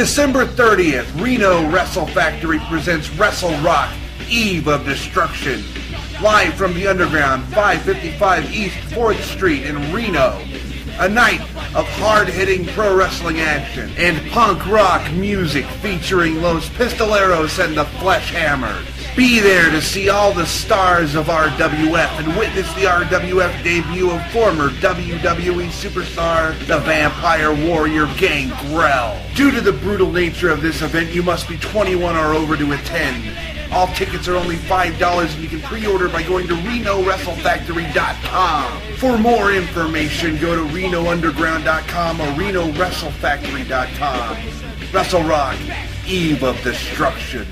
December 30th, Reno Wrestle Factory presents Wrestle Rock, Eve of Destruction. Live from the Underground, 555 East 4th Street in Reno. A night of hard-hitting pro wrestling action and punk rock music featuring Los Pistoleros and the Flesh Hammers. Be there to see all the stars of RWF and witness the RWF debut of former WWE superstar, the Vampire Warrior Gangrel. Due to the brutal nature of this event, you must be 21 or over to attend. All tickets are only $5 and you can pre-order by going to RenoWrestleFactory.com. For more information, go to RenoUnderground.com or RenoWrestleFactory.com. Wrestle Rock, Eve of Destruction.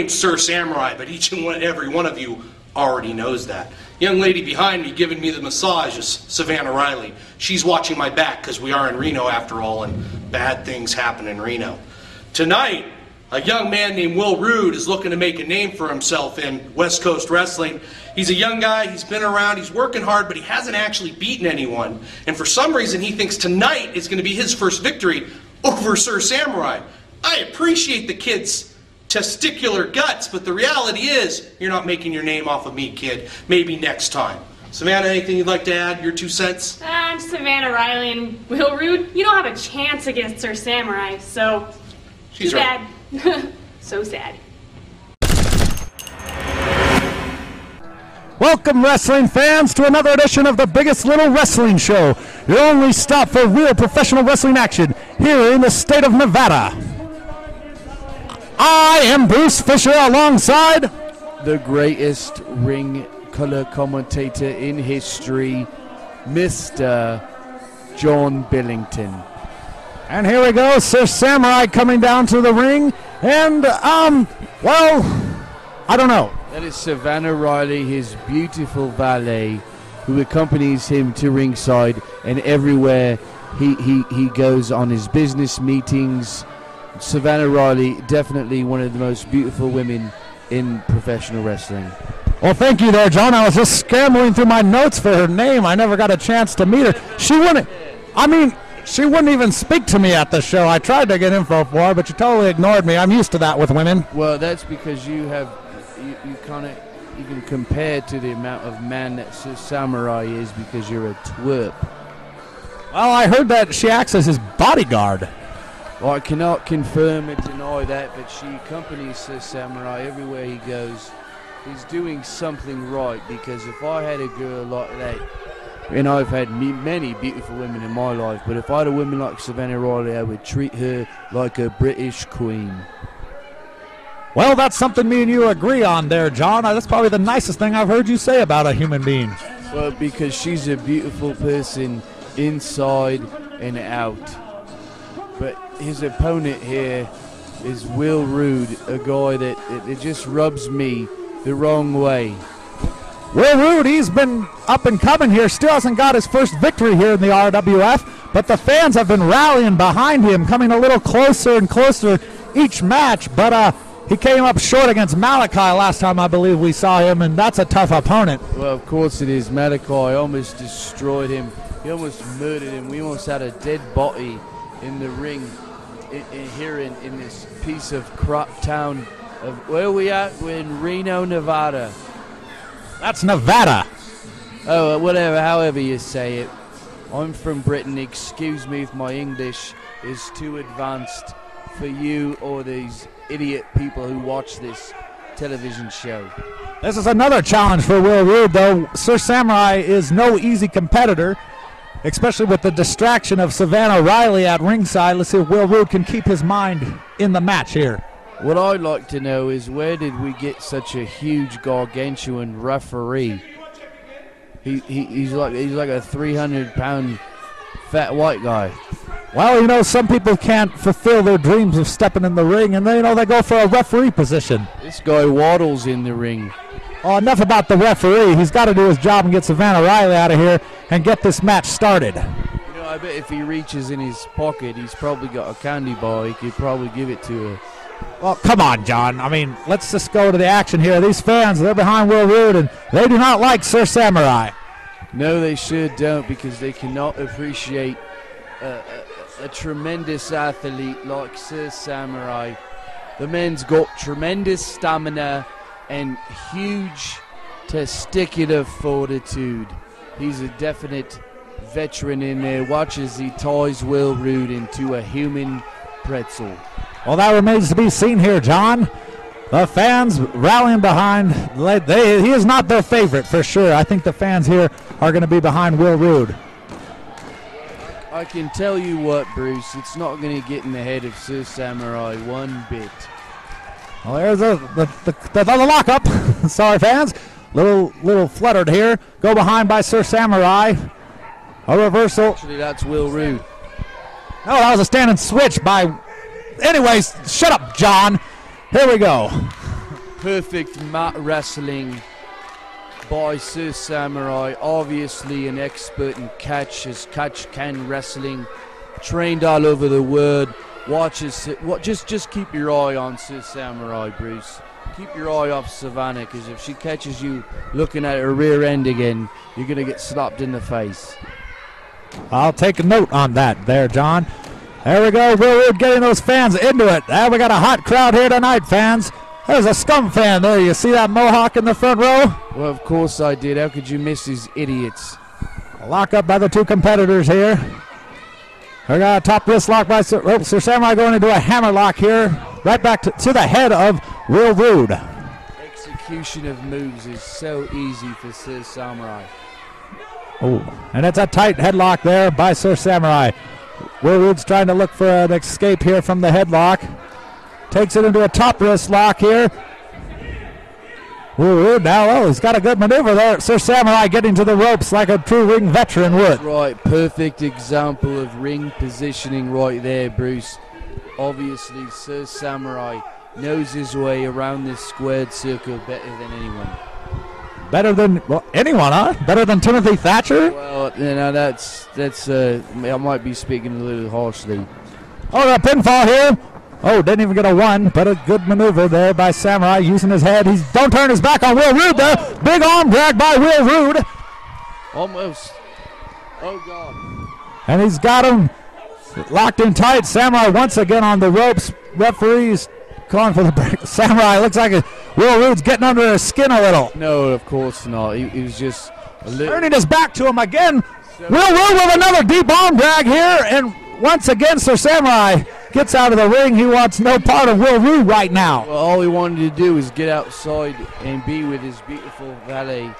Name's Sir Samurai, but each and one, every one of you already knows that. Young lady behind me giving me the massage is Savannah Riley. She's watching my back because we are in Reno after all, and bad things happen in Reno. Tonight, a young man named Will Rood is looking to make a name for himself in West Coast wrestling. He's a young guy, he's been around, he's working hard, but he hasn't actually beaten anyone. And for some reason, he thinks tonight is going to be his first victory over Sir Samurai. I appreciate the kid's testicular guts, but the reality is, you're not making your name off of me, kid. Maybe next time. Savannah, anything you'd like to add? Your two cents? I'm Savannah Riley and Will Rood. You don't have a chance against Sir Samurai, so She's too right. bad. so sad. Welcome, wrestling fans, to another edition of the biggest little wrestling show. Your only stop for real professional wrestling action here in the state of Nevada. I am Bruce Fisher alongside. the greatest ring color commentator in history, Mr. John Billington. And here we go, Sir Samurai coming down to the ring. And, um, well, I don't know. That is Savannah Riley, his beautiful valet, who accompanies him to ringside and everywhere he, he, he goes on his business meetings. Savannah Riley, definitely one of the most beautiful women in professional wrestling. Well, thank you there, John. I was just scrambling through my notes for her name. I never got a chance to meet her. She wouldn't, I mean, she wouldn't even speak to me at the show. I tried to get info for her, but she totally ignored me. I'm used to that with women. Well, that's because you have you, you kind of you can compare to the amount of man that samurai is because you're a twerp. Well, I heard that she acts as his bodyguard. I cannot confirm or deny that, but she accompanies Sir Samurai everywhere he goes. He's doing something right because if I had a girl like that, and I've had me, many beautiful women in my life, but if I had a woman like Savannah Riley, I would treat her like a British queen. Well, that's something me and you agree on there, John. Uh, That's probably the nicest thing I've heard you say about a human being. Well, because she's a beautiful person inside and out. But his opponent here is Will Rood, a guy that it, it just rubs me the wrong way. Will Rood, he's been up and coming here, still hasn't got his first victory here in the RWF, but the fans have been rallying behind him, coming a little closer and closer each match. But uh, He came up short against Malachi last time I believe we saw him, and that's a tough opponent. Well, of course it is. Malachi almost destroyed him. He almost murdered him. We almost had a dead body in the ring in, in here in, in this piece of crap town of where we at? We're in Reno, Nevada. That's Nevada. Oh, uh, whatever, however you say it. I'm from Britain. Excuse me if my English is too advanced for you or these idiot people who watch this television show. This is another challenge for Will Rood, though. Sir Samurai is no easy competitor, especially with the distraction of Savannah Riley at ringside. Let's see if Will Rood can keep his mind in the match here. What I'd like to know is where did we get such a huge gargantuan referee? He, he he's like he's like a 300 pound fat white guy. Well, you know, some people can't fulfill their dreams of stepping in the ring, and they, you know, they go for a referee position. This guy waddles in the ring. Oh, enough about the referee. He's got to do his job and get Savannah Riley out of here and get this match started. You know, I bet if he reaches in his pocket, he's probably got a candy bar. He could probably give it to her. Well, come on, John. I mean, let's just go to the action here. These fans, they're behind Will Rood, and they do not like Sir Samurai. No, they should don't because they cannot appreciate a, a, a tremendous athlete like Sir Samurai. The man's got tremendous stamina and huge testicular fortitude. He's a definite veteran in there. Watch as he ties Will Rood into a human pretzel. Well, that remains to be seen here, John. The fans rallying behind. They- he is not their favorite for sure. I think the fans here are going to be behind Will Rood. I can tell you what, Bruce, it's not going to get in the head of Sir Samurai one bit. Well, there's the the, the, the, the lockup. Sorry, fans. Little little fluttered here. Go behind by Sir Samurai. A reversal. Actually, that's Will Rood. Oh, that was a standing switch by. Anyways, shut up, John. Here we go. perfect mat wrestling by Sir Samurai. Obviously, an expert in catch, as catch can wrestling, trained all over the world. Watches what? Just just keep your eye on Sir Samurai, Bruce. Keep your eye off Savannah, because if she catches you looking at her rear end again, you're gonna get slapped in the face. I'll take a note on that there, John. There we go. Rood getting those fans into it. There we got a hot crowd here tonight, fans. There's a scum fan there. You see that mohawk in the front row? Well, of course I did. How could you miss these idiots? A lock up by the two competitors here. We got a top wrist lock by Sir, oh, Sir Samurai going into a hammer lock here. Right back to, to the head of Real Rude. Execution of moves is so easy for Sir Samurai. Oh, and it's a tight headlock there by Sir Samurai. Will Rood's trying to look for an escape here from the headlock. Takes it into a top wrist lock here. Rood now, oh, he's got a good maneuver there. Sir Samurai getting to the ropes like a true ring veteran would. That's Right, perfect example of ring positioning right there, Bruce. Obviously, Sir Samurai knows his way around this squared circle better than anyone. Better than well, anyone, huh? Better than Timothy Thatcher? Well, you know that's that's uh, I might be speaking a little harshly. Oh, pinfall here. Oh, didn't even get a one, but a good maneuver there by Samurai using his head. He's don't turn his back on Will Rood there. Big arm drag by Will Rood, Almost. Oh God. and he's got him locked in tight. Samurai once again on the ropes. Referees calling for the break. Samurai looks like a, Will Rood's getting under his skin a little. No, of course not. He, he was just a little. Turning his back to him again. Will Rood with another deep arm drag here, and once again, Sir Samurai gets out of the ring. He wants no part of Will Rood right now. Well, all he wanted to do was get outside and be with his beautiful valet,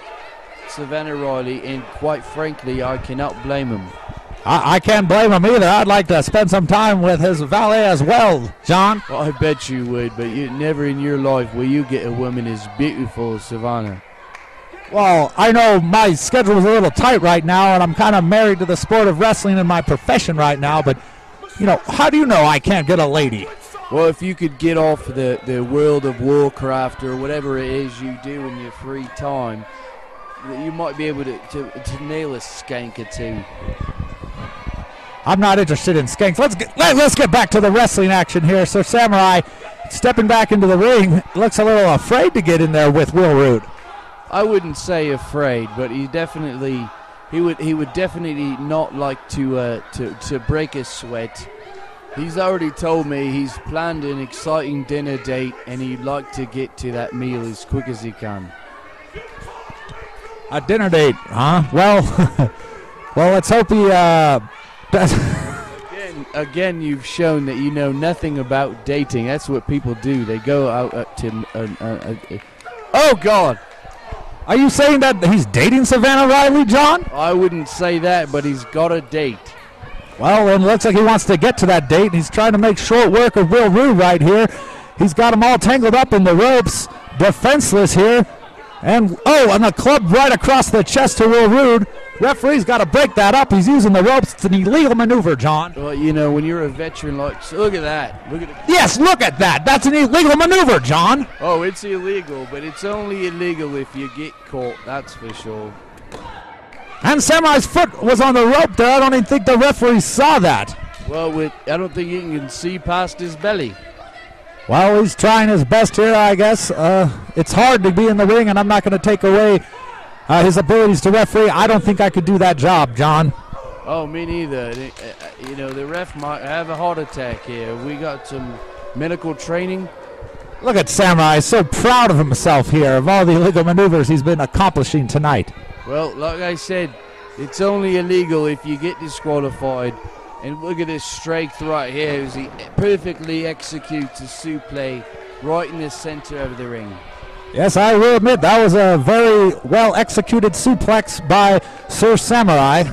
Savannah Riley, and quite frankly, I cannot blame him. I, I can't blame him either. I'd like to spend some time with his valet as well, John. Well, I bet you would, but you never in your life will you get a woman as beautiful as Savannah. Well, I know my schedule is a little tight right now, and I'm kind of married to the sport of wrestling in my profession right now, but, you know, how do you know I can't get a lady? Well, if you could get off the, the World of Warcraft or whatever it is you do in your free time, you might be able to, to, to nail a skank or two. I'm not interested in skanks. Let's get let, let's get back to the wrestling action here. So Samurai stepping back into the ring, looks a little afraid to get in there with Will Rood. I wouldn't say afraid, but he definitely he would he would definitely not like to uh, to to break a sweat. He's already told me he's planned an exciting dinner date and he'd like to get to that meal as quick as he can. A dinner date, huh? Well, well, let's hope he. Uh, Again, again, you've shown that you know nothing about dating. That's what people do. They go out to. Uh, uh, uh, oh God! Are you saying that he's dating Savannah Riley, John? I wouldn't say that, but he's got a date. Well, it looks like he wants to get to that date. And he's trying to make short work of Will Rood right here. He's got him all tangled up in the ropes, defenseless here. And oh, and a club right across the chest to Will Rood. Referee's got to break that up. He's using the ropes. It's an illegal maneuver, John. Well, you know, when you're a veteran, like look at that. Look at the Yes, look at that. That's an illegal maneuver, John. Oh, it's illegal, but it's only illegal if you get caught, that's for sure. And Samurai's foot was on the rope there. I don't even think the referee saw that. Well, with, I don't think you can see past his belly. Well, he's trying his best here, I guess. Uh, it's hard to be in the ring, and I'm not going to take away uh, his abilities to referee. I don't think I could do that job, John. Oh, me neither. The- uh, uh, You know, the ref might have a heart attack here. We got some medical training. Look at Samurai, so proud of himself here, of all the illegal maneuvers he's been accomplishing tonight. Well, like I said, it's only illegal if you get disqualified. And look at this strength right here as he perfectly executes a suplex right in the center of the ring. Yes, I will admit that was a very well executed suplex by Sir Samurai.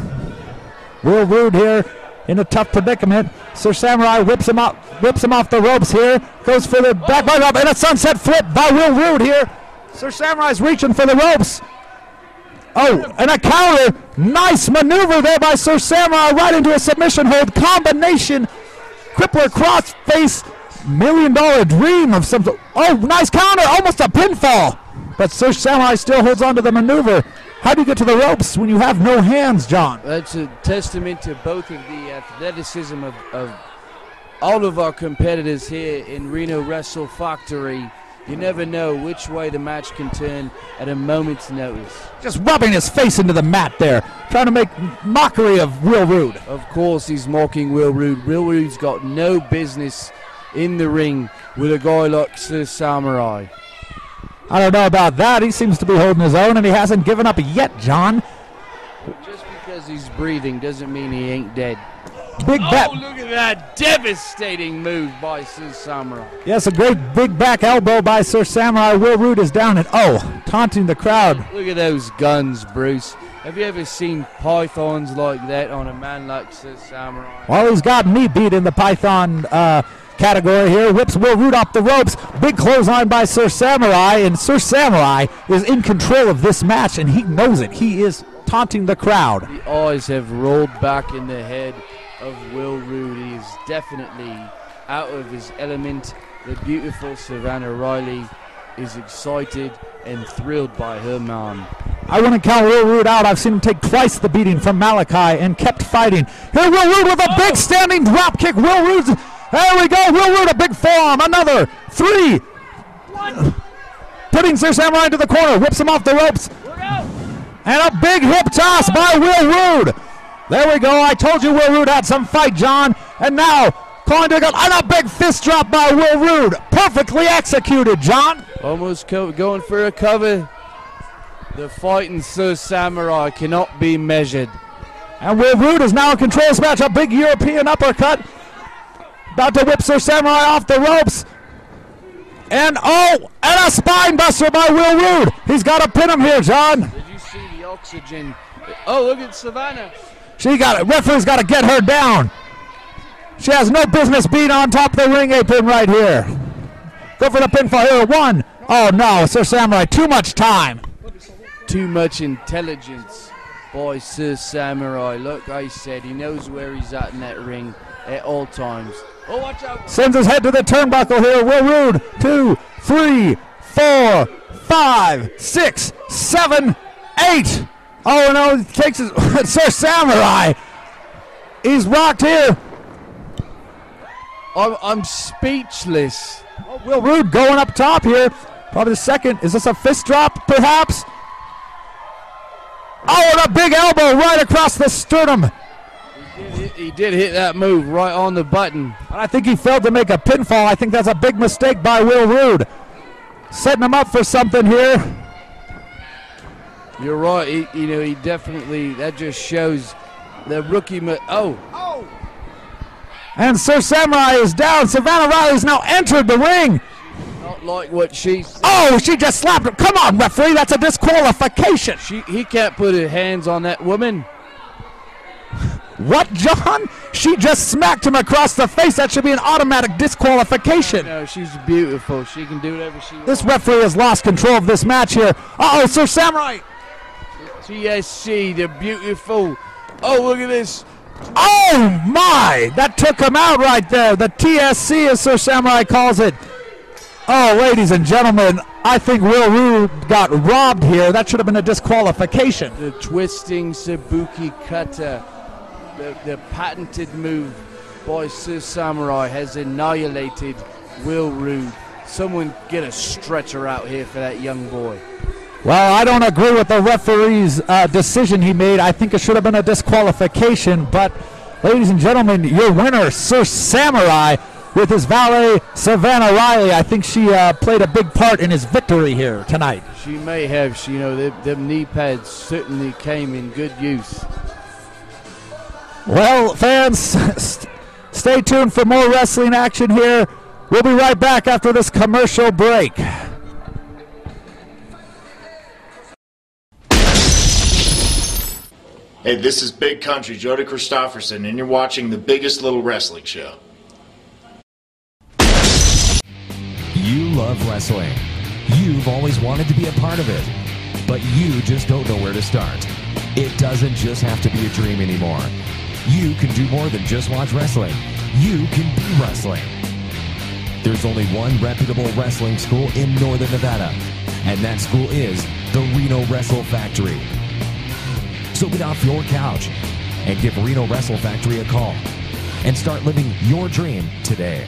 Will Rood here in a tough predicament. Sir Samurai whips him up, whips him off the ropes here. Goes for the back button up and a sunset flip by Will Rude here. Sir Samurai's reaching for the ropes. Oh, and a counter. Nice maneuver there by Sir Samurai right into a submission hold combination. Crippler cross face million dollar dream of some. Oh, nice counter, almost a pinfall. But Sir Samurai still holds on to the maneuver. How do you get to the ropes when you have no hands, John? That's a testament to both of the athleticism of, of all of our competitors here in Reno Wrestle Factory. You never know which way the match can turn at a moment's notice. Just rubbing his face into the mat there, trying to make mockery of Will Rood. Of course, he's mocking Will Rood. Will Rood's got no business in the ring with a guy like Sir Samurai. I don't know about that. He seems to be holding his own, and he hasn't given up yet, John. Just because he's breathing doesn't mean he ain't dead. Big back. Oh, look at that devastating move by Sir Samurai. Yes, a great big back elbow by Sir Samurai. Will Rood is down and oh, taunting the crowd. Look at those guns, Bruce. Have you ever seen pythons like that on a man like Sir Samurai? Well, he's got me beat in the Python uh, category here. Whips Will Rood off the ropes. Big clothesline by Sir Samurai, and Sir Samurai is in control of this match, and he knows it. He is taunting the crowd. The eyes have rolled back in the head of Will Rood. He is definitely out of his element. The beautiful Savannah Riley is excited and thrilled by her man. I wouldn't count Will Rood out. I've seen him take twice the beating from Malachi and kept fighting. Here, Will Rood with a big standing drop kick. Will Rood's. There we go. Will Rood, a big forearm. Another. Three. Putting Sir Samurai into the corner. Whips him off the ropes. And a big hip toss by Will Rood. There we go. I told you Will Rood had some fight, John. And now, calling to go. And a big fist drop by Will Rood. Perfectly executed, John. Almost co- going for a cover. The fighting Sir Samurai cannot be measured. And Will Rood is now in control of this match. A big European uppercut. About to whip Sir Samurai off the ropes. And oh, and a spine buster by Will Rood. He's got to pin him here, John. Did you see the oxygen? Oh, look at Savannah. She got it. Referee's got to get her down. She has no business being on top of the ring apron right here. Go for the pinfall here. One. Oh no, Sir Samurai, too much time. Too much intelligence by Sir Samurai. Look, I said he knows where he's at in that ring at all times. Oh, watch out! Sends his head to the turnbuckle here. Will Rood. Two, three, four, five, six, seven, eight. Oh no, he takes his Sir Samurai. He's rocked here. I'm, I'm speechless. Oh, Will Rood going up top here. Probably the second. Is this a fist drop, perhaps? Oh, and a big elbow right across the sternum. He did, hit, he did hit that move right on the button. And I think he failed to make a pinfall. I think that's a big mistake by Will Rood. Setting him up for something here. You're right. He, you know, he definitely. That just shows the rookie. Ma- oh, And Sir Samurai is down. Savannah Riley's now entered the ring. not like what she. said. Oh, she just slapped him. Come on, referee. That's a disqualification. She, he can't put his hands on that woman. What, John? She just smacked him across the face. That should be an automatic disqualification. No, she's beautiful. She can do whatever she wants. This referee has lost control of this match here. Uh oh, Sir Samurai. TSC, the beautiful. Oh, look at this. Oh my! That took him out right there. The TSC, as Sir Samurai calls it. Oh, ladies and gentlemen, I think Will Rood got robbed here. That should have been a disqualification. The twisting Sabuki cutter. The, the patented move by Sir Samurai has annihilated Will Rood. Someone get a stretcher out here for that young boy. Well, I don't agree with the referee's uh, decision he made. I think it should have been a disqualification. But, ladies and gentlemen, your winner, Sir Samurai, with his valet, Savannah Riley. I think she uh, played a big part in his victory here tonight. She may have, she, you know, them knee pads certainly came in good use. Well, fans, st- stay tuned for more wrestling action here. We'll be right back after this commercial break. Hey, this is Big Country, Jody Kristofferson, and you're watching the biggest little wrestling show. You love wrestling. You've always wanted to be a part of it, but you just don't know where to start. It doesn't just have to be a dream anymore. You can do more than just watch wrestling. You can be wrestling. There's only one reputable wrestling school in Northern Nevada, and that school is the Reno Wrestle Factory. So get off your couch and give Reno Wrestle Factory a call and start living your dream today.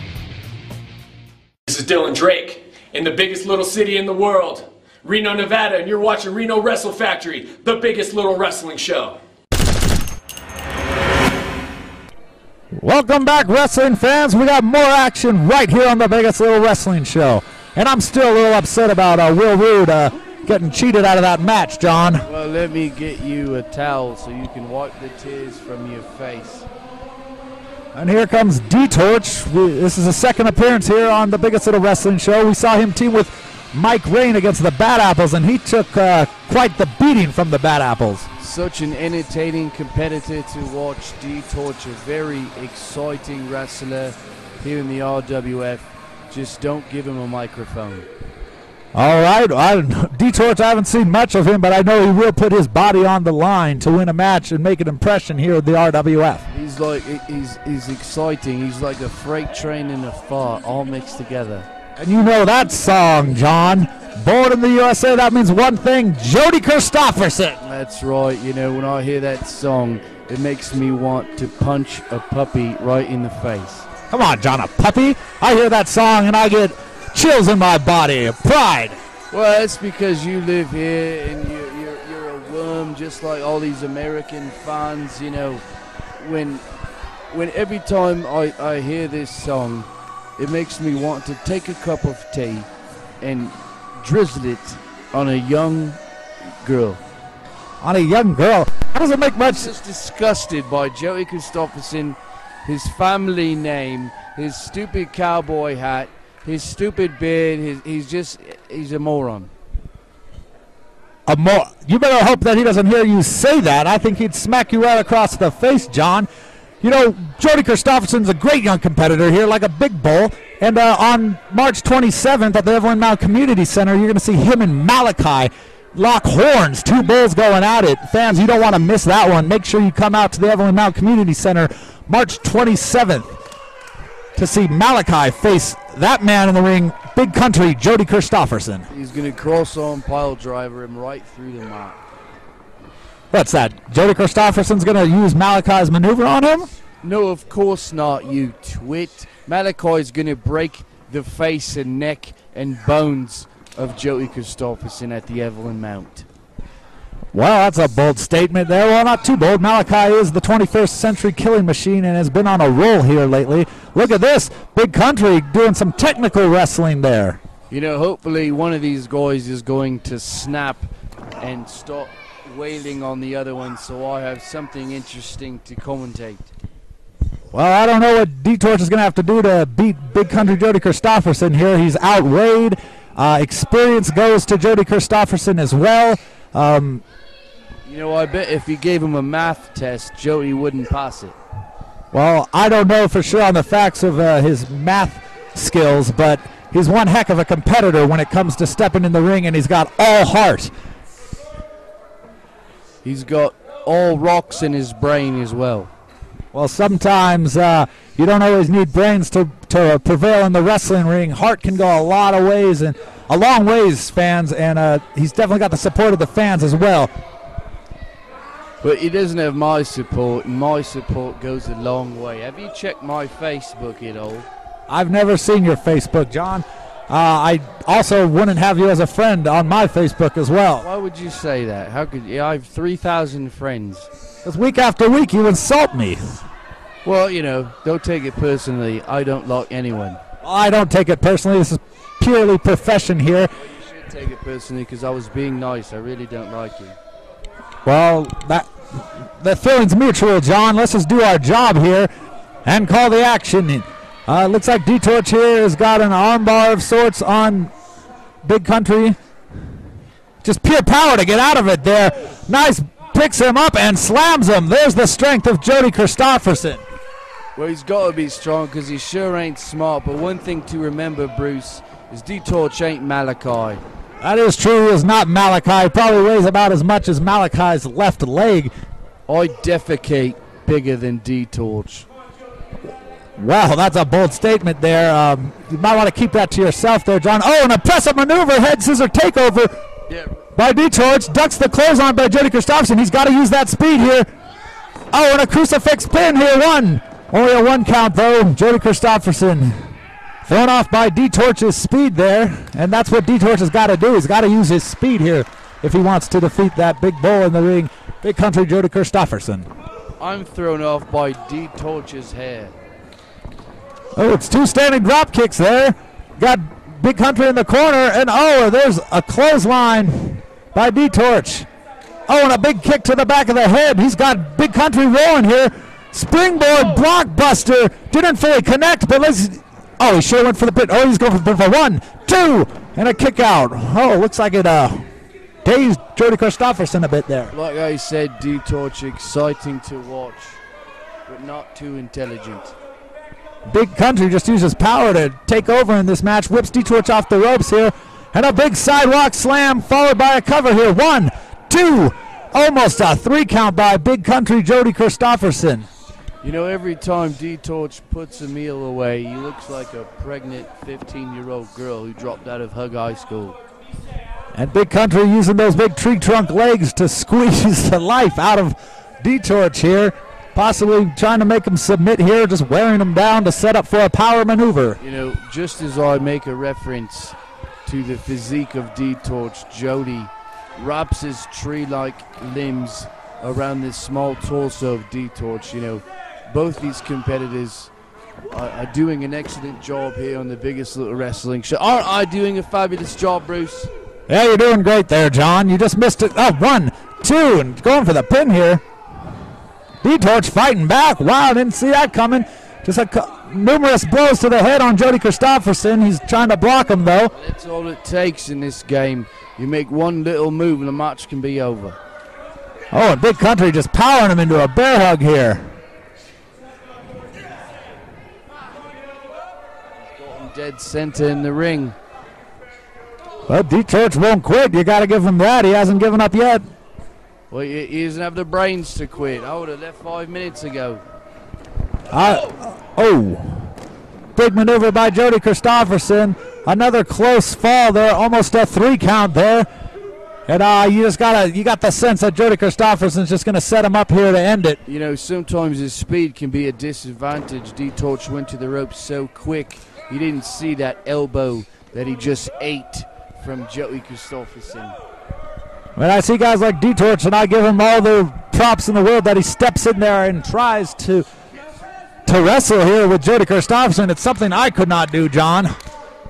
This is Dylan Drake in the biggest little city in the world, Reno, Nevada, and you're watching Reno Wrestle Factory, the biggest little wrestling show. Welcome back, wrestling fans. We got more action right here on the biggest little wrestling show. And I'm still a little upset about uh, Will Rood uh, getting cheated out of that match, John. Well, let me get you a towel so you can wipe the tears from your face. And here comes D-Torch. This is a second appearance here on the biggest little wrestling show. We saw him team with Mike Rain against the Bad Apples, and he took uh, quite the beating from the Bad Apples. Such an entertaining competitor to watch. D Torch, a very exciting wrestler here in the RWF. Just don't give him a microphone. All right, I, D-Torch, I haven't seen much of him, but I know he will put his body on the line to win a match and make an impression here at the RWF. He's like he's he's exciting. He's like a freight train and a fart all mixed together. And you know that song, John. Born in the USA, that means one thing Jody Kristofferson. That's right. You know, when I hear that song, it makes me want to punch a puppy right in the face. Come on, John, a puppy. I hear that song and I get chills in my body. Pride. Well, it's because you live here and you're, you're, you're a worm just like all these American fans. You know, when when every time I, I hear this song, it makes me want to take a cup of tea and drizzle it on a young girl. On a young girl. How does it make much Just disgusted by Joey Kristofferson, his family name, his stupid cowboy hat, his stupid beard. His, he's just he's a moron. a more. You better hope that he doesn't hear you say that. I think he'd smack you right across the face, John. You know, Jody Kristofferson's a great young competitor here, like a big bull. And uh, on March 27th at the Evelyn Mount Community Center, you're going to see him and Malachi lock horns. Two bulls going at it. Fans, you don't want to miss that one. Make sure you come out to the Evelyn Mount Community Center March 27th to see Malachi face that man in the ring, big country, Jody Kristofferson. He's gonna cross on pile driver him right through the mat. What's that? Jody Kristofferson's going to use Malachi's maneuver on him? No, of course not, you twit. Malachi is gonna break the face and neck and bones of Joey Kristofferson at the Evelyn Mount. Well, that's a bold statement there. Well, not too bold. Malachi is the 21st century killing machine and has been on a roll here lately. Look at this. Big Country doing some technical wrestling there. You know, hopefully one of these guys is going to snap and stop wailing on the other one so I have something interesting to commentate. Well, I don't know what D-Torch is going to have to do to beat Big Country Jody Kristofferson here. He's outweighed. Uh, experience goes to Jody Kristofferson as well. Um, You know, I bet if you gave him a math test, Jody wouldn't pass it. well, I don't know for sure on the facts of uh, his math skills, but he's one heck of a competitor when it comes to stepping in the ring, and he's got all heart. He's got all rocks in his brain as well. Well, sometimes uh, you don't always need brains to, to prevail in the wrestling ring. Heart can go a lot of ways and a long ways, fans, and uh, he's definitely got the support of the fans as well. But he doesn't have my support, and my support goes a long way. Have you checked my Facebook at all? I've never seen your Facebook, John. Uh, I also wouldn't have you as a friend on my Facebook as well. Why would you say that? How could you? I have 3,000 friends. Because week after week you insult me. Well, you know, don't take it personally. I don't like anyone. I don't take it personally. This is purely profession here. You should take it personally because I was being nice. I really don't like you. Well, that the feeling's mutual, John. Let's just do our job here and call the action. Uh, looks like D-Torch here has got an armbar of sorts on Big Country. Just pure power to get out of it there. Nice picks him up and slams him. There's the strength of Jody Kristofferson. Well, he's got to be strong because he sure ain't smart. But one thing to remember, Bruce, is D-Torch ain't Malachi. That is true. He is not Malachi. He probably weighs about as much as Malachi's left leg. I defecate bigger than D-Torch. Wow, that's a bold statement there. Um, you might want to keep that to yourself there, John. Oh, an impressive maneuver, head scissor takeover Yeah. by D-Torch. Ducks the clothesline by Jody Kristofferson. He's got to use that speed here. Oh, and a crucifix pin here. One. Only a one count, though. Jody Kristofferson thrown off by D-Torch's speed there. And that's what D-Torch has got to do. He's got to use his speed here if he wants to defeat that big bull in the ring. Big country Jody Kristofferson. I'm thrown off by D-Torch's hair. Oh, it's two standing drop kicks there. Got Big Country in the corner, and oh, there's a clothesline by D Torch. Oh, and a big kick to the back of the head. He's got Big Country rolling here. Springboard blockbuster didn't fully connect, but let's. Oh, he sure went for the pin. Oh, he's going for for one, two, and a kick out. Oh, looks like it uh dazed Jody Kristofferson a bit there. Like I said, D-Torch exciting to watch, but not too intelligent. Big Country just uses power to take over in this match. Whips D-Torch off the ropes here. And a big sidewalk slam followed by a cover here. One, two, almost a three count by Big Country Jody Kristofferson. You know, every time D-Torch puts a meal away, he looks like a pregnant 15-year-old girl who dropped out of Hug High School. And Big Country using those big tree trunk legs to squeeze the life out of D-Torch here. Possibly trying to make him submit here, just wearing him down to set up for a power maneuver. You know, just as I make a reference to the physique of D-Torch, Jody wraps his tree-like limbs around this small torso of D-Torch. You know, both these competitors are, are doing an excellent job here on the biggest little wrestling show. Aren't I doing a fabulous job, Bruce? Yeah, you're doing great there, John. You just missed it. Oh, one, two, and going for the pin here. D-Torch fighting back. Wow, didn't see that coming. Just a numerous blows to the head on Jody Kristofferson. He's trying to block him, though. That's all it takes in this game. You make one little move and the match can be over. Oh, and Big Country just powering him into a bear hug here. Got him dead center in the ring. Well, D-Torch won't quit. You got to give him that. He hasn't given up yet. Well, he, he doesn't have the brains to quit. I would have left five minutes ago. Oh. Big maneuver by Jody Kristofferson. Another close fall there. Almost a three count there. And uh, you just gotta, you got the sense that Jody Kristofferson's just gonna set him up here to end it. You know, sometimes his speed can be a disadvantage. D Torch went to the ropes so quick, he didn't see that elbow that he just ate from Joey Kristofferson. When I see guys like D-Torch, and I give him all the props in the world that he steps in there and tries to to wrestle here with Jody Kristofferson. It's something I could not do, John.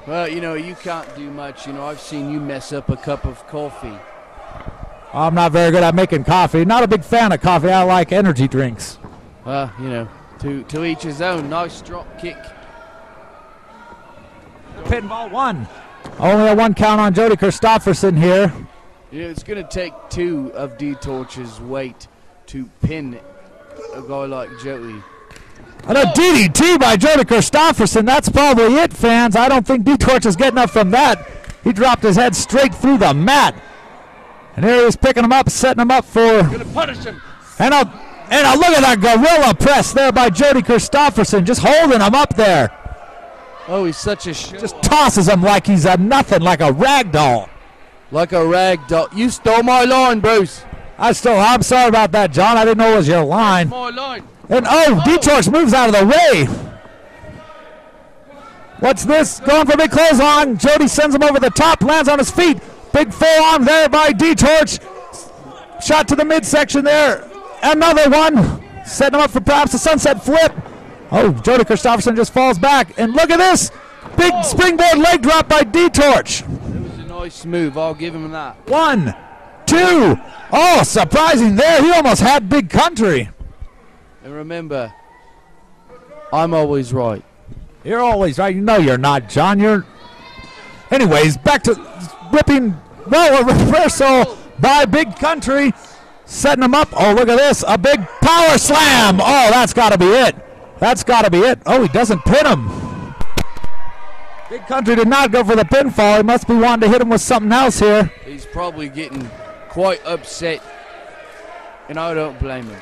Well, you know, you can't do much. You know, I've seen you mess up a cup of coffee. I'm not very good at making coffee. Not a big fan of coffee. I like energy drinks. Well, you know, to, to each his own. Nice drop kick. Pinball one. Only a one count on Jody Kristofferson here. You know, it's going to take two of D Torch's weight to pin a guy like Joey. And a DDT by Jody Kristofferson. That's probably it, fans. I don't think D-Torch is getting up from that. He dropped his head straight through the mat. And here he's picking him up, setting him up for. Gonna punish him. And a, and a look at that gorilla press there by Jody Kristofferson, just holding him up there. Oh, he's such a show. Just tosses him like he's a nothing, like a rag doll. Like a rag doll. You stole my line, Bruce. I stole. I'm sorry about that, John. I didn't know it was your line. My line. And oh, D-Torch moves out of the way. What's this? Going for a big clothesline. Jody sends him over the top, lands on his feet. Big forearm there by D-Torch. Shot to the midsection there. Another one. Setting him up for perhaps a sunset flip. Oh, Jody Kristofferson just falls back. And look at this. Big oh. springboard leg drop by D-Torch. It was a nice move. I'll give him that. One, two. Oh, surprising there. He almost had Big Country. And remember, I'm always right. You're always right. You know you're not, John. You're. Anyways, back to ripping. Well, a reversal by Big Country, setting him up. Oh, look at this! A big power slam. Oh, that's got to be it. That's got to be it. Oh, he doesn't pin him. Big Country did not go for the pinfall. He must be wanting to hit him with something else here. He's probably getting quite upset, and I don't blame him.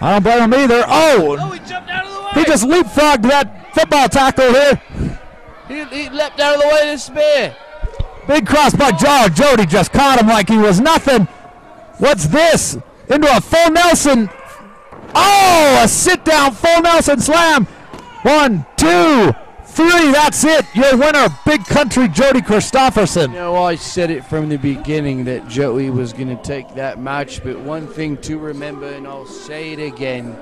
I don't blame him either. Oh, Oh, he jumped out of the way. he just leapfrogged that football tackle here. He, he leapt out of the way to the spear. Big cross by Jaw. Jody just caught him like he was nothing. What's this? Into a full Nelson. Oh, a sit down full Nelson slam. One, two, three. That's it. Your winner, Big Country Jody Kristofferson. You know, I said it from the beginning that Joey was going to take that match, but one thing to remember, and I'll say it again,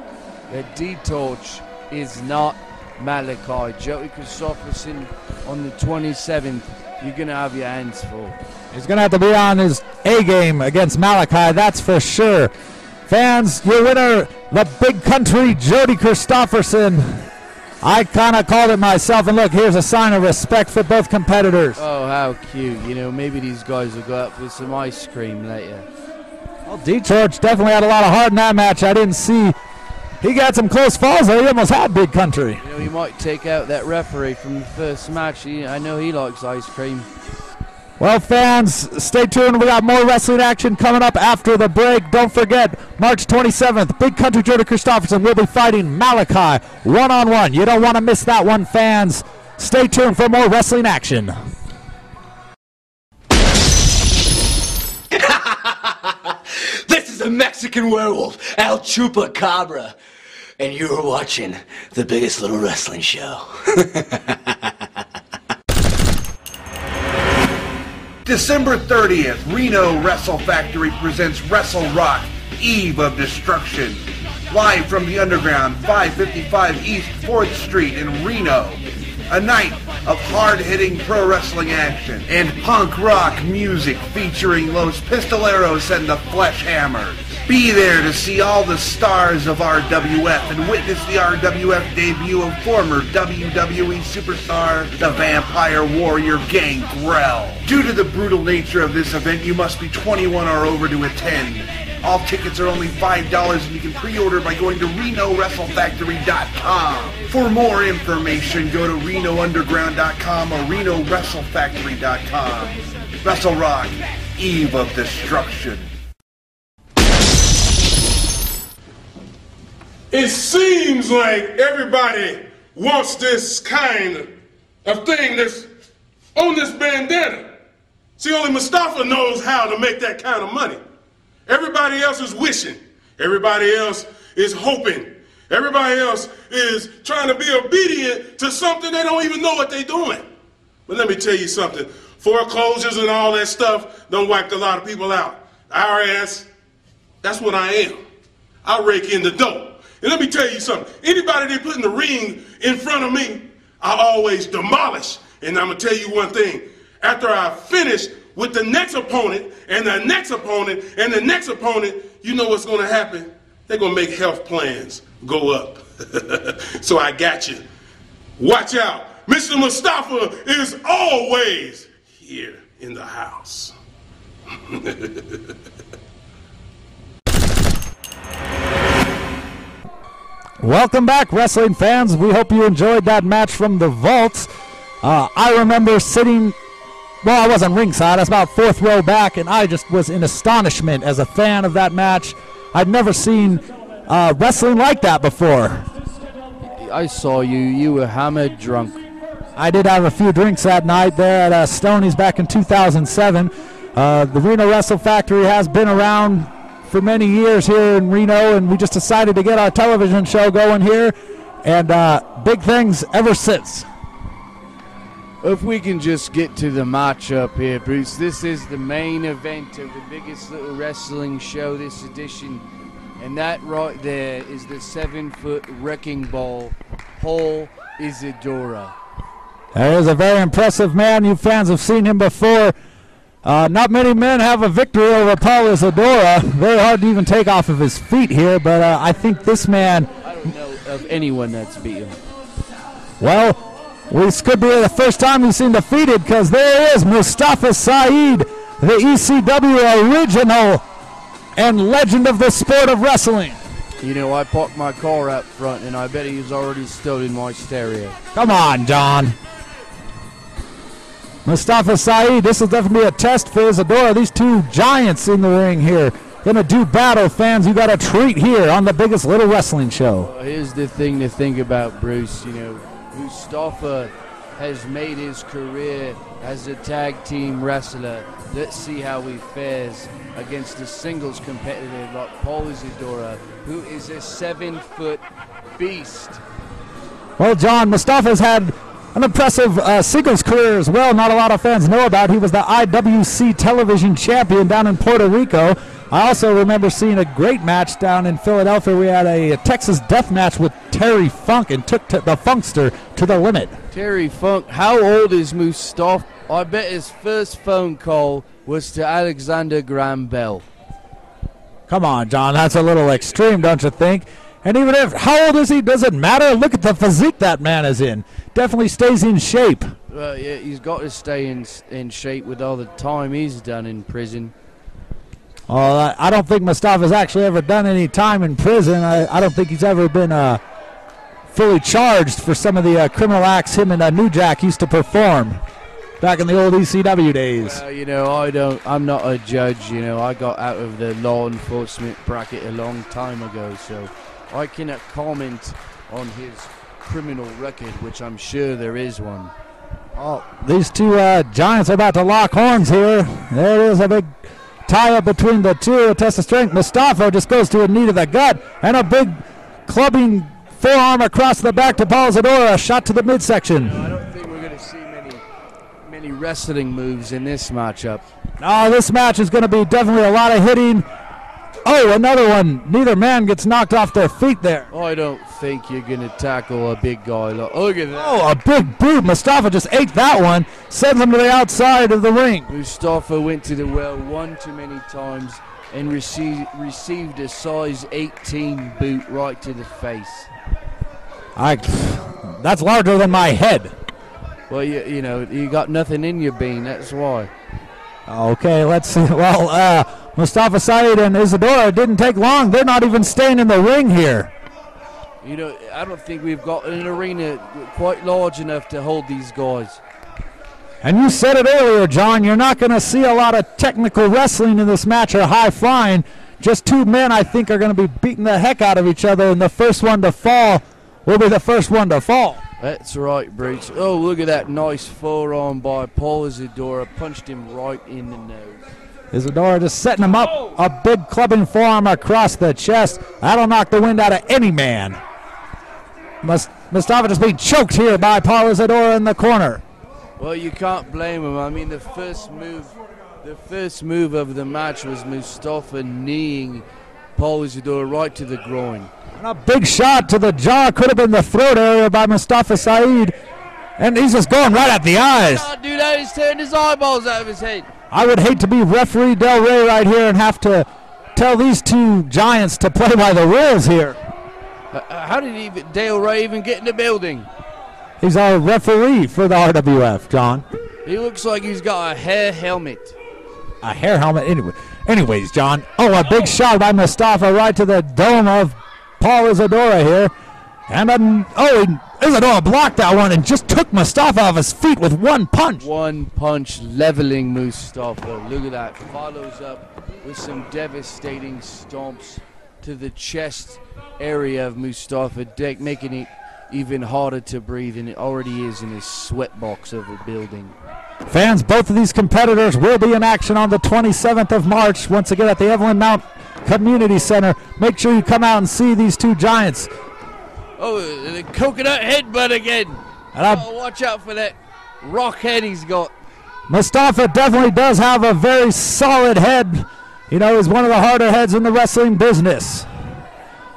that D-Torch is not Malachi. Joey Kristofferson on the 27th, you're going to have your hands full. He's going to have to be on his A game against Malachi, that's for sure. Fans, your winner, the Big Country Jody Kristofferson. I kind of called it myself, and look, here's a sign of respect for both competitors. Oh, how cute. You know, maybe these guys will go up with some ice cream later. Well, D-Torch definitely had a lot of heart in that match. I didn't see. He got some close falls there. He almost had Big Country. You know, he might take out that referee from the first match. He, I know he likes ice cream. Well, fans, stay tuned. We got more wrestling action coming up after the break. Don't forget, March 27th, Big Country Jody Kristofferson will be fighting Malachi one on one. You don't want to miss that one, fans. Stay tuned for more wrestling action. This is a Mexican werewolf, El Chupacabra. And you're watching the biggest little wrestling show. December 30th, Reno Wrestle Factory presents Wrestle Rock, Eve of Destruction. Live from the Underground, 555 East 4th Street in Reno. A night of hard-hitting pro wrestling action and punk rock music featuring Los Pistoleros and the Flesh Hammers. Be there to see all the stars of RWF and witness the RWF debut of former WWE superstar, the Vampire Warrior Gangrel. Due to the brutal nature of this event, you must be 21 or over to attend. All tickets are only $5 and you can pre-order by going to RenoWrestleFactory.com. For more information, go to RenoUnderground.com or RenoWrestleFactory.com. Wrestle Rock, Eve of Destruction. It seems like everybody wants this kind of thing that's on this bandana. See, only Mustafa knows how to make that kind of money. Everybody else is wishing. Everybody else is hoping. Everybody else is trying to be obedient to something they don't even know what they're doing. But let me tell you something. Foreclosures and all that stuff done wiped a lot of people out. IRS, that's what I am. I rake in the dough. And let me tell you something. Anybody they put in the ring in front of me, I always demolish. And I'm gonna tell you one thing. After I finish with the next opponent and the next opponent and the next opponent, you know what's gonna happen? They're gonna make health plans go up. so I got you. Watch out. Mr. Mustafa is always here in the house. Welcome back, wrestling fans. We hope you enjoyed that match from the vaults. Uh, I remember sitting, well, I wasn't ringside, I was about fourth row back, and I just was in astonishment as a fan of that match. I'd never seen uh, wrestling like that before. I saw you. You were hammered drunk. I did have a few drinks that night there at uh, Stoney's back in 2007. Uh, the Reno Wrestle Factory has been around for many years here in Reno, and we just decided to get our television show going here, and uh, big things ever since. If we can just get to the matchup here, Bruce. This is the main event of the biggest little wrestling show this edition. And that right there is the seven foot wrecking ball, Paul Isadora. There is a very impressive man. You fans have seen him before. Uh, not many men have a victory over Paul Isadora. Very hard to even take off of his feet here, but uh, I think this man. I don't know of anyone that's beat him. Well, this could be the first time he's seen defeated because there is Mustafa Saed, the ECW original and legend of the sport of wrestling. You know, I parked my car out front, and I bet he's already stolen my stereo. Come on, John. Mustafa Saed, this will definitely be a test for Isadora. These two giants in the ring here. Gonna do battle, fans. You got a treat here on the biggest little wrestling show. Well, here's the thing to think about, Bruce. You know, Mustafa has made his career as a tag team wrestler. Let's see how he fares against a singles competitor like Paul Isadora, who is a seven foot beast. Well, John, Mustafa's had an impressive uh, singles career as well. Not a lot of fans know about. He was the IWC television champion down in Puerto Rico. I also remember seeing a great match down in Philadelphia. We had a, Texas death match with Terry Funk and took the Funkster to the limit. Terry Funk, how old is Mustafa? I bet his first phone call was to Alexander Graham Bell. Come on, John. That's a little extreme, don't you think? And even if, how old is he? Does it matter? Look at the physique that man is in. Definitely stays in shape. Well, yeah, he's got to stay in in shape with all the time he's done in prison. Oh, I I don't think Mustafa's actually ever done any time in prison. I, I don't think he's ever been uh, fully charged for some of the uh, criminal acts him and uh, New Jack used to perform back in the old ECW days. Well, you know, I don't. I'm not a judge. You know, I got out of the law enforcement bracket a long time ago, so I cannot comment on his criminal record, which I'm sure there is one. Oh, these two uh, giants are about to lock horns here. There is a big tie up between the two. Test of strength. Mustafa just goes to a knee to the gut and a big clubbing forearm across the back to Paul Isadora. A shot to the midsection. I don't think we're going to see many, many wrestling moves in this matchup. Oh, this match is going to be definitely a lot of hitting. Oh, another one. Neither man gets knocked off their feet there. I don't think you're going to tackle a big guy. Look, look at that. Oh, a big boot. Mustafa just ate that one. Sends him to the outside of the ring. Mustafa went to the well one too many times and received received a size 18 boot right to the face. I, that's larger than my head. Well, you, you know, you got nothing in your bean, that's why. Okay, let's see. Well, uh, Mustafa Saed and Isadora didn't take long. They're not even staying in the ring here. You know, I don't think we've got an arena quite large enough to hold these guys. And you said it earlier, John. You're not going to see a lot of technical wrestling in this match or high flying. Just two men, I think, are going to be beating the heck out of each other, and the first one to fall will be the first one to fall. That's right, Bruce. Oh, look at that nice forearm by Paul Isadora. Punched him right in the nose. Isadora just setting him up. A big clubbing forearm across the chest. That'll knock the wind out of any man. Mus- Mustafa just being choked here by Paul Isadora in the corner. Well, you can't blame him. I mean, the first move, the first move of the match was Mustafa kneeing Paul Isadora right to the groin. And a big shot to the jaw could have been the throat area by Mustafa Saed. And he's just going right at the eyes. Can't do that. He's turned his eyeballs out of his head. I would hate to be referee Del Rey right here and have to tell these two giants to play by the rules here. Uh, uh, how did even Dale Ray even get in the building? He's our referee for the RWF, John. He looks like he's got a hair helmet. A hair helmet. Anyway, anyways, John. Oh, a big shot by Mustafa right to the dome of Paul Isadora here. And then, oh, Isadora blocked that one and just took Mustafa off his feet with one punch. One punch leveling Mustafa. Look at that. Follows up with some devastating stomps to the chest area of Mustafa, de- making it even harder to breathe than it already is in his sweatbox of a building. Fans, both of these competitors will be in action on the 27th of March, once again at the Evelyn Mount Community Center. Make sure you come out and see these two giants. Oh, the coconut headbutt again. And I- oh, watch out for that rock head he's got. Mustafa definitely does have a very solid head. You know, he's one of the harder heads in the wrestling business.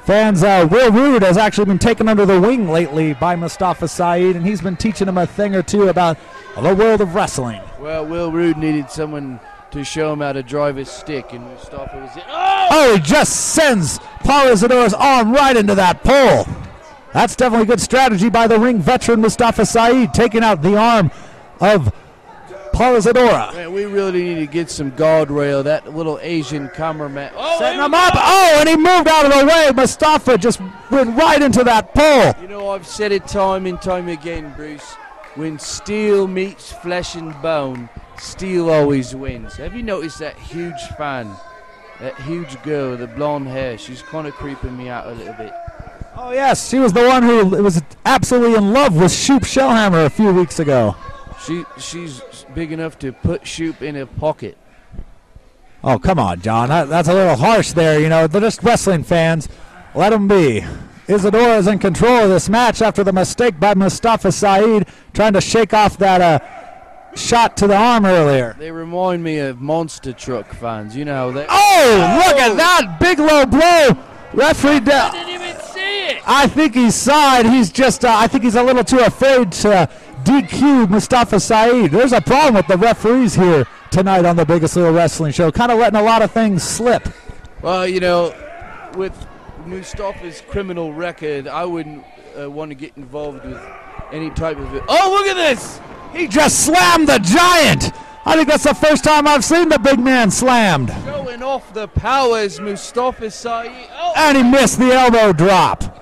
Fans, uh, Will Rood has actually been taken under the wing lately by Mustafa Saed, and he's been teaching him a thing or two about the world of wrestling. Well, Will Rood needed someone to show him how to drive his stick, and Mustafa was it. Oh! Oh, he just sends Paul Isadora's arm right into that pole. That's definitely good strategy by the ring veteran Mustafa Saed, taking out the arm of Paul Isadora. Man, we really need to get some guardrail. That little Asian cameraman. Oh, Setting him up. Oh, and he moved out of the way. Mustafa just went right into that pole. You know, I've said it time and time again, Bruce. When steel meets flesh and bone, steel always wins. Have you noticed that huge fan? That huge girl with the blonde hair. She's kind of creeping me out a little bit. Oh, yes, she was the one who was absolutely in love with Shoop Shellhammer a few weeks ago. She she's big enough to put Shoop in a pocket. Oh, come on, John. That, that's a little harsh there. You know, they're just wrestling fans. Let them be. Isadora is in control of this match after the mistake by Mustafa Saed trying to shake off that uh, shot to the arm earlier. They remind me of monster truck fans. You know they. Oh, look at that big low blow. Referee down. didn't even see it. I think he's side. He's just. Uh, I think he's a little too afraid to DQ Mustafa Saed. There's a problem with the referees here tonight on the Biggest Little Wrestling Show. Kind of letting a lot of things slip. Well, you know, with Mustafa's criminal record, I wouldn't uh, want to get involved with any type of it. Oh, look at this! He just slammed the giant. I think that's the first time I've seen the big man slammed. Showing off the powers, Mustafa Saed. Oh, And he missed the elbow drop.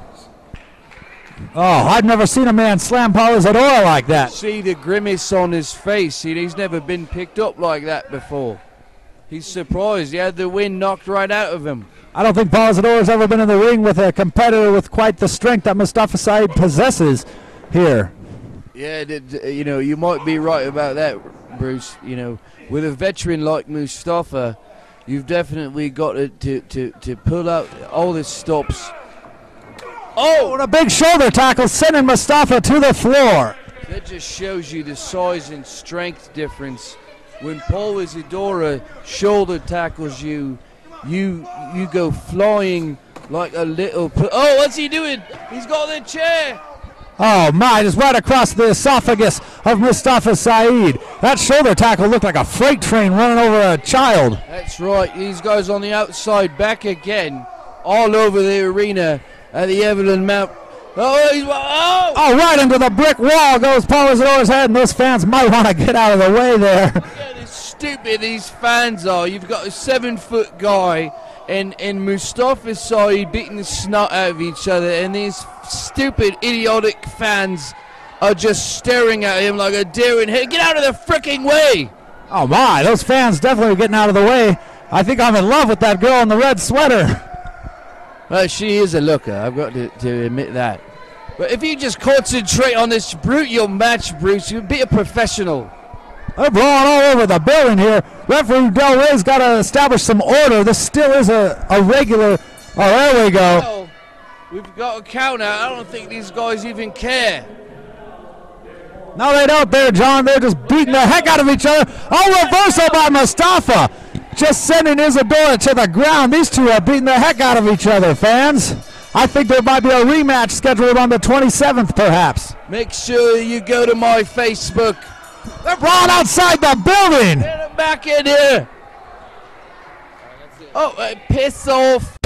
Oh, I've never seen a man slam Paul Isadora like that. see the grimace on his face. He, he's never been picked up like that before. He's surprised. He had the wind knocked right out of him. I don't think Paul Isadora's ever been in the ring with a competitor with quite the strength that Mustafa Saed possesses here. Yeah, you know, you might be right about that, Bruce. You know, with a veteran like Mustafa, you've definitely got to, to, to, to pull out all the stops. Oh, and a big shoulder tackle sending Mustafa to the floor. That just shows you the size and strength difference. When Paul Isadora shoulder tackles you, you you go flying like a little. Oh, what's he doing? He's got the chair. Oh my, just right across the esophagus of Mustafa Saed. That shoulder tackle looked like a freight train running over a child. That's right. These guys on the outside, back again, all over the arena at the Evelyn Mount. Oh, he's oh! Oh, right into the brick wall goes Paul Isadora's head, and those fans might want to get out of the way there. Yeah, stupid these fans are. You've got a seven foot guy and, and Mustafa Saed beating the snot out of each other, and these stupid, idiotic fans are just staring at him like a deer in head. Get out of the freaking way! Oh my, those fans definitely are getting out of the way. I think I'm in love with that girl in the red sweater. Well, she is a looker. I've got to, to admit that. But if you just concentrate on this brutal match, Bruce, you'd be a professional. They're blowing all over the building here. Referee Del Rey's got to establish some order. This still is a, a regular. Oh, there we go. We've got a count out. I don't think these guys even care. No, they don't there, John. They're just beating the heck out of each other. Oh, reversal by Mustafa. Just sending Isadora to the ground. These two are beating the heck out of each other, fans. I think there might be a rematch scheduled on the 27th, perhaps. Make sure you go to my Facebook. They're brawling outside the building. Get them back in here. Oh, uh, piss off.